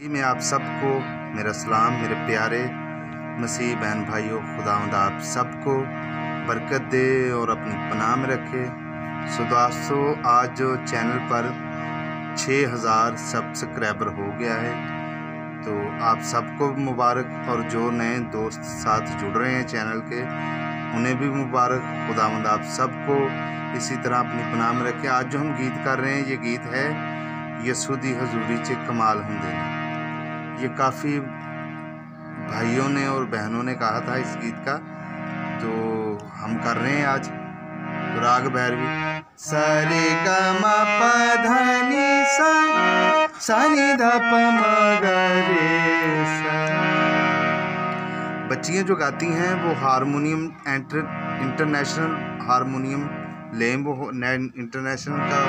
मैं आप सबको, मेरा सलाम, मेरे प्यारे मसीह बहन भाइयों, खुदावंद आप सबको बरकत दे और अपनी पनाह में रखे। सो दोस्तों, आज जो चैनल पर 6000 सब्सक्राइबर हो गया है तो आप सबको मुबारक और जो नए दोस्त साथ जुड़ रहे हैं चैनल के, उन्हें भी मुबारक। खुदावंद आप सबको इसी तरह अपनी पनाह में रखें। आज जो हम गीत कर रहे हैं, ये गीत है, यसुदी हजूरी चे कमाल होंगे ये काफ़ी भाइयों ने और बहनों ने कहा था इस गीत का। तो हम कर रहे हैं आज तो राग भैरवी। सरे ग धनी सनी बच्चियाँ जो गाती हैं, वो हारमोनियम एंटर, इंटरनेशनल हारमोनियम लेम वो इंटरनेशनल का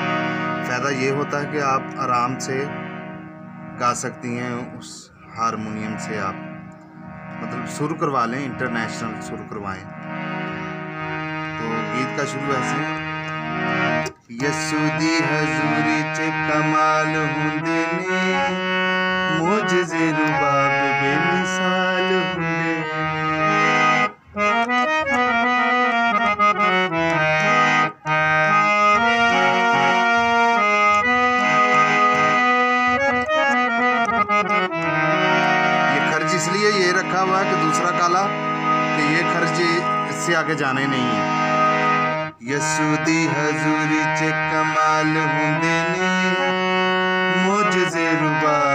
फ़ायदा ये होता है कि आप आराम से गा सकती हैं उस हारमोनियम से आप। मतलब शुरू करवा लें इंटरनेशनल शुरू करवाएँ। तो गीत का शुरू ऐसे यसुदी हजूरी च कमाल हुंदे ने, मुझे रुबाब बेमिसाल। ये रखा हुआ है कि दूसरा काला, कि ये खर्च इससे आगे जाने नहीं है। यसुदी हजूरी चे कमाल हूँ देनी मुझे रुबाब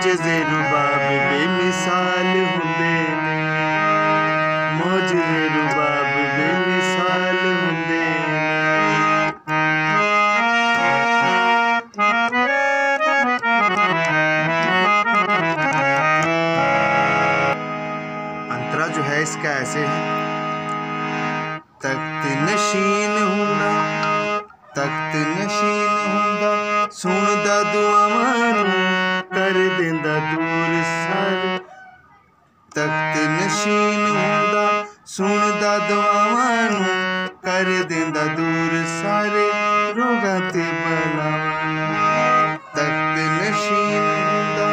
मोजे रुबाब बेमिसाल हुंदे। ने रुबाब बेमिसाल हुंदे। अंतरा जो है इसका ऐसे है तख्त नशीन हूँ मैं तख्त ਦੁਆਵਾਂ ਨੂੰ ਕਰ ਦਿੰਦਾ ਦੂਰ ਸਾਰੇ ਰੋਗਾਂ ਤੇ ਬਲਾਵਾਂ ਤਖਤ ਨਸ਼ੀਨ ਹੁੰਦਾ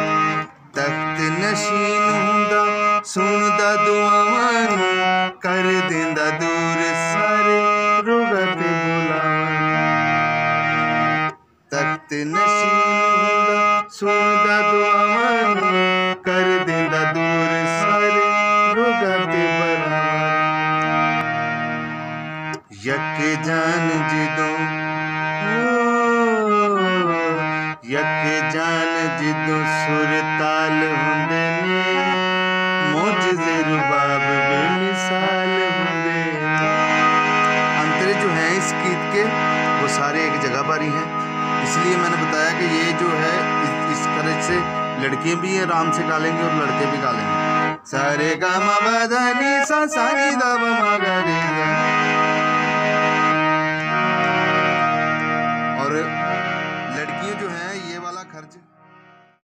ਤਖਤ ਨਸ਼ੀਨ ਹੁੰਦਾ ਸੁਣਦਾ ਦੁਆਵਾਂ ਨੂੰ ਕਰ ਦਿੰਦਾ ਦੂਰ ਸਾਰੇ ਰੋਗਾਂ ਤੇ ਬੁਲਾਵਾਂ ਤਖਤ ਨਸ਼ੀਨ ਸੁਣਦਾ ਦੁਆਵਾਂ यक जान जिदो। यक जान जिदो सुर ताल होंदे ने। मौजजे रुबाब बेमिसाल होंदे अंतरे जो हैं इस गीत के वो सारे एक जगह पर ही हैं। इसलिए मैंने बताया कि ये जो है इस, इस तरह से लड़के भी आराम से गालेंगे और लड़के भी गालेंगे। सारे गा मा बदनी सा सारी दा मा गा